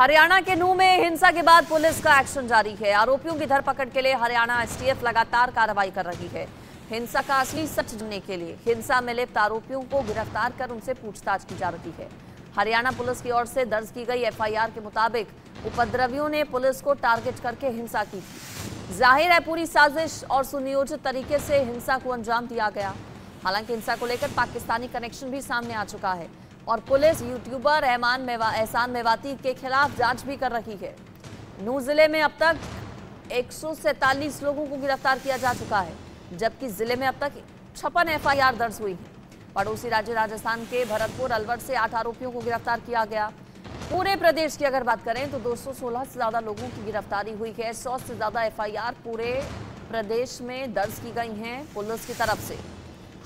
हरियाणा के नू में हिंसा के बाद पुलिस का एक्शन जारी है। आरोपियों की धरपकड़ के लिए हरियाणा एसटीएफ लगातार कार्रवाई कर रही है। हिंसा का असली सच जानने के लिए हिंसा में लिप्त आरोपियों को गिरफ़्तार कर उनसे पूछताछ की जा रही है। हरियाणा पुलिस की ओर से दर्ज की गई एफआईआर के मुताबिक उपद्रवियों ने पुलिस को टारगेट करके हिंसा की। ज़ाहिर है, पूरी साजिश और सुनियोजित तरीके से हिंसा को अंजाम दिया गया। हालाँकि हिंसा को लेकर पाकिस्तानी कनेक्शन भी सामने आ चुका है। और पुलिस यूट्यूबर रहमान मेवा, एहसान मेवाती के खिलाफ जाँच भी कर रही है। नू ज़िले में अब तक एक लोगों को गिरफ़्तार किया जा चुका है, जबकि ज़िले में अब तक छप्पन एफआईआर दर्ज हुई है। पड़ोसी राज्य राजस्थान के भरतपुर, अलवर से आठ आरोपियों को गिरफ़्तार किया गया। पूरे प्रदेश की अगर बात करें तो 216 से ज़्यादा लोगों की गिरफ्तारी हुई है। 100 से ज़्यादा एफआईआर पूरे प्रदेश में दर्ज की गई हैं पुलिस की तरफ़ से।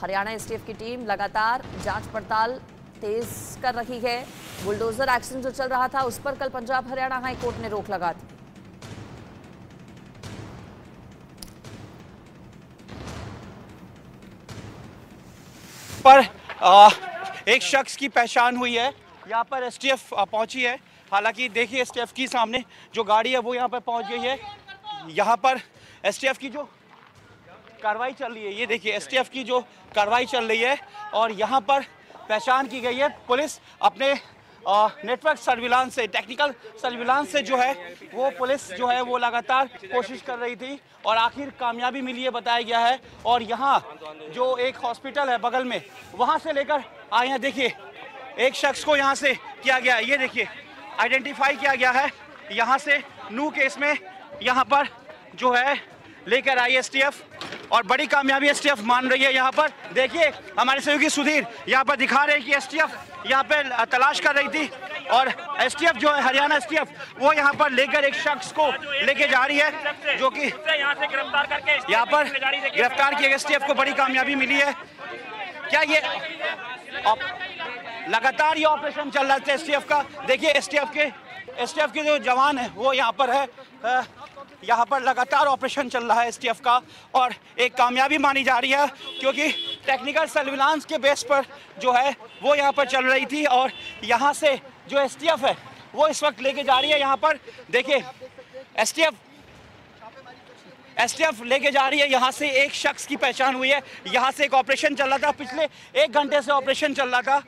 हरियाणा एसटीएफ की टीम लगातार जाँच पड़ताल तेज कर रही है। बुलडोजर एक्शन जो चल रहा था उस पर कल पंजाब हरियाणा हाई कोर्ट ने रोक लगा दी। पर आ, एक शख्स की पहचान हुई है। यहाँ पर एसटीएफ पहुँची है। हालाँकि देखिए एसटीएफ की सामने जो गाड़ी है वो यहाँ पर पहुँच गई है। यहाँ पर एसटीएफ की जो कार्रवाई चल रही है ये देखिए एसटीएफ की जो कार्रवाई चल रही है और यहाँ पर पहचान की गई है। पुलिस अपने नेटवर्क सर्विलांस से टेक्निकल सर्विलांस से जो है, वो पुलिस जो है, वो लगातार कोशिश कर रही थी और आखिर कामयाबी मिली है, बताया गया है। और यहाँ जो एक हॉस्पिटल है बगल में, वहाँ से लेकर आए हैं, देखिए, एक शख्स को यहाँ से किया गया ये देखिए आइडेंटिफाई किया गया है। यहाँ से नू केस में यहाँ पर जो है, लेकर आई एस और बड़ी कामयाबी एस मान रही है यहाँ पर। देखिए, हमारे सहयोगी सुधीर यहाँ पर दिखा रहे हैं कि एस यहाँ पे तलाश कर रही थी और एसटीएफ जो है, हरियाणा एसटीएफ वो यहाँ पर लेकर एक शख्स को लेके जा रही है, जो कि गिरफ़्तार करके यहाँ पर गिरफ़्तार किए एसटीएफ को बड़ी कामयाबी मिली है। क्या ये लगातार ये ऑपरेशन चल रहा था एसटीएफ का? देखिए एसटीएफ के एसटीएफ के जो जवान है, वो यहाँ पर है। यहाँ पर लगातार ऑपरेशन चल रहा है एसटीएफ का और एक कामयाबी मानी जा रही है, क्योंकि टेक्निकल सर्विलांस के बेस पर जो है, वो यहाँ पर चल रही थी और यहाँ से जो एसटीएफ है, वो इस वक्त लेके जा रही है यहाँ पर। देखिए एसटीएफ एसटीएफ लेके जा रही है, यहाँ से एक शख्स की पहचान हुई है, यहाँ से एक ऑपरेशन चल रहा था, पिछले एक घंटे से ऑपरेशन चल रहा था।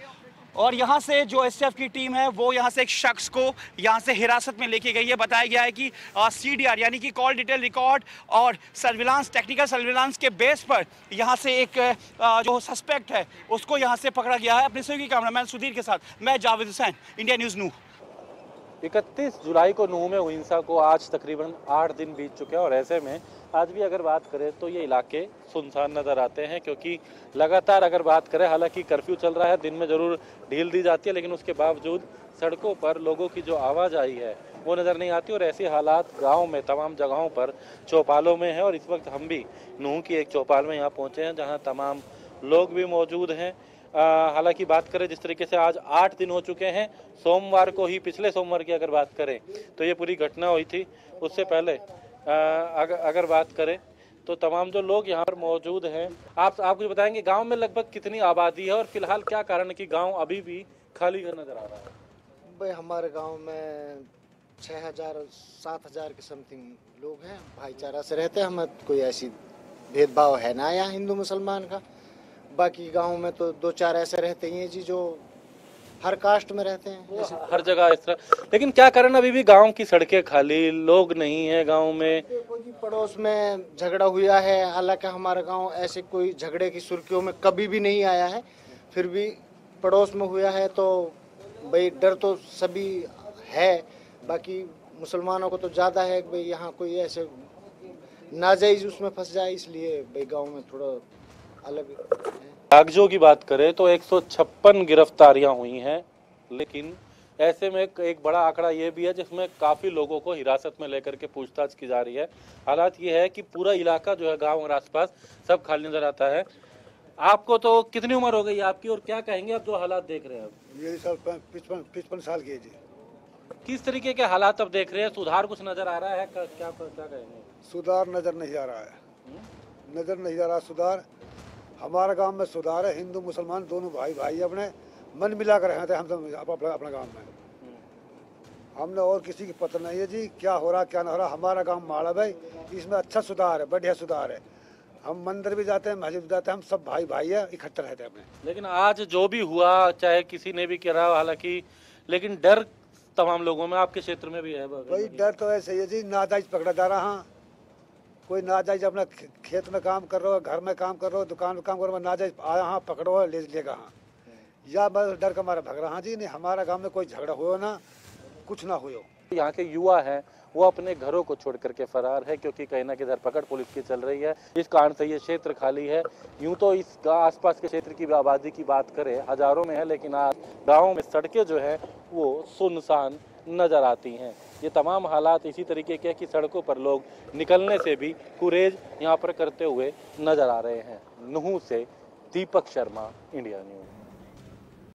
और यहाँ से जो एस की टीम है वो यहाँ से एक शख्स को यहाँ से हिरासत में लेके गई है। बताया गया है कि सी डी यानी कि कॉल डिटेल रिकॉर्ड और सर्विलांस टेक्निकल सर्विलांस के बेस पर यहाँ से एक आ, जो सस्पेक्ट है उसको यहाँ से पकड़ा गया है। अपने सहयोगी कैमरामैन सुधीर के साथ मैं जावेद हुसैन इंडिया न्यूज़ नू इकतीस जुलाई को नूह में हिंसा को आज तकरीबन आठ दिन बीत चुके हैं और ऐसे में आज भी अगर बात करें तो ये इलाके सुनसान नज़र आते हैं, क्योंकि लगातार अगर बात करें, हालाँकि कर्फ्यू चल रहा है, दिन में ज़रूर ढील दी जाती है, लेकिन उसके बावजूद सड़कों पर लोगों की जो आवाज़ आई है, वो नज़र नहीं आती, और ऐसे हालात गाँव में, तमाम जगहों पर चौपालों में है, और इस वक्त हम भी नूह की एक चौपाल में यहाँ पहुँचे हैं, जहाँ तमाम लोग भी मौजूद हैं। हालाँकि बात करें, जिस तरीके से आज आठ दिन हो चुके हैं, सोमवार को ही, पिछले सोमवार की अगर बात करें तो ये पूरी घटना हुई थी। उससे पहले अगर अगर बात करें तो तमाम जो लोग यहाँ पर मौजूद हैं, आप आप कुछ बताएँगे, गाँव में लगभग कितनी आबादी है और फ़िलहाल क्या कारण है कि गाँव अभी भी खाली घर नज़र आ रहा है? भाई, हमारे गाँव में छः हज़ार सात हज़ार के समथिंग लोग हैं, भाईचारा से रहते हैं, हमें कोई ऐसी भेदभाव है ना यहाँ हिंदू मुसलमान का। बाकी गाँव में तो दो चार ऐसे रहते ही हैं जी जो हर कास्ट में रहते हैं हर जगह इस तरह। लेकिन क्या कारण अभी भी गाँव की सड़कें खाली लोग नहीं है गाँव में। पड़ोस में झगड़ा हुआ है हालाँकि हमारा गाँव ऐसे कोई झगड़े की सुर्खियों में कभी भी नहीं आया है फिर भी पड़ोस में हुआ है तो भाई डर तो सभी है बाकी मुसलमानों को तो ज़्यादा है भाई यहाँ कोई ऐसे नाजायज उसमें फंस जाए इसलिए भाई गाँव में थोड़ा अलग कागजों की बात करें तो एक गिरफ्तारियाँ हुई हैं लेकिन ऐसे में एक बड़ा आंकड़ा ये भी है जिसमें काफ़ी लोगों को हिरासत में लेकर के पूछताछ की जा रही है। हालात ये है कि पूरा इलाका जो है गाँव और आसपास सब खाली नज़र आता है। आपको तो कितनी उम्र हो गई आपकी और क्या कहेंगे आप जो हालात देख रहे हैं ये साल पचपन पचपन साल की जी। किस तरीके के हालात अब देख रहे हैं? सुधार कुछ नज़र आ रहा है? क्या क्या कहेंगे? सुधार नज़र नहीं आ रहा है। हम्म? नज़र नहीं आ रहा सुधार। हमारे गाँव में सुधार है हिंदू मुसलमान दोनों भाई भाई अपने मन मिला कर रहते हैं हम सब अपना अपना गाँव में। हमने और किसी की पता नहीं है जी क्या हो रहा क्या ना हो रहा हमारा गाँव माड़ा भाई इसमें अच्छा सुधार है बढ़िया सुधार है। हम मंदिर भी जाते हैं मस्जिद भी जाते हैं हम सब भाई भाई है इकट्ठे रहते हैं अपने। लेकिन आज जो भी हुआ चाहे किसी ने भी करा हालाँकि लेकिन डर तमाम लोगों में आपके क्षेत्र में भी है। भाई डर तो ऐसे ही है जी नादाइज पकड़ा जा रहा हाँ कोई नाजायज अपना खेत में काम कर रहा हो घर में काम कर रहा हो दुकान में काम कर रहा हो नाजायज आया हाँ पकड़ो ले लेगा हाँ। या बस डर का मारा भग रहा हाँ जी नहीं हमारा गाँव में कोई झगड़ा हो ना कुछ ना हो यहाँ के युवा हैं वो अपने घरों को छोड़ करके फरार है क्योंकि कहीं ना कहीं धरपकड़ पुलिस की चल रही है। इस कारण से ये क्षेत्र खाली है। यूँ तो इस आसपास के क्षेत्र की आबादी की बात करें हज़ारों में है लेकिन आज गाँव में सड़कें जो है वो सुनसान नज़र आती हैं। ये तमाम हालात इसी तरीके के कि सड़कों पर लोग निकलने से भी कुरेज यहाँ पर करते हुए नज़र आ रहे हैं। नुहू से दीपक शर्मा, इंडिया न्यूज़।